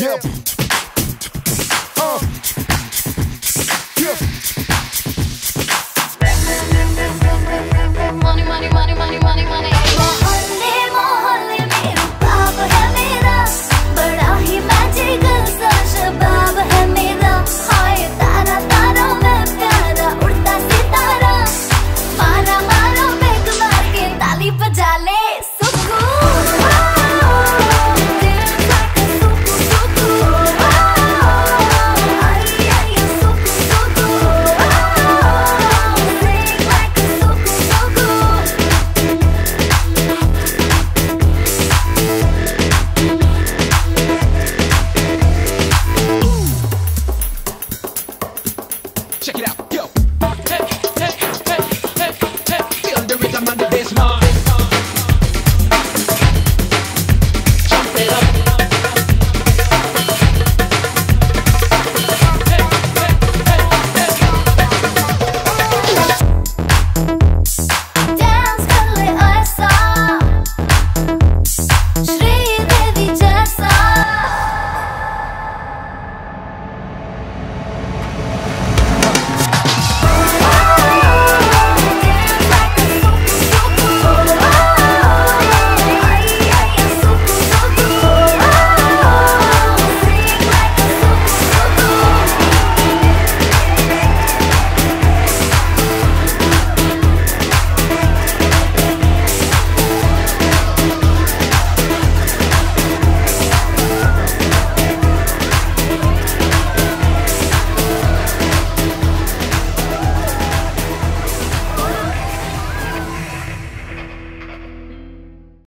Yeah.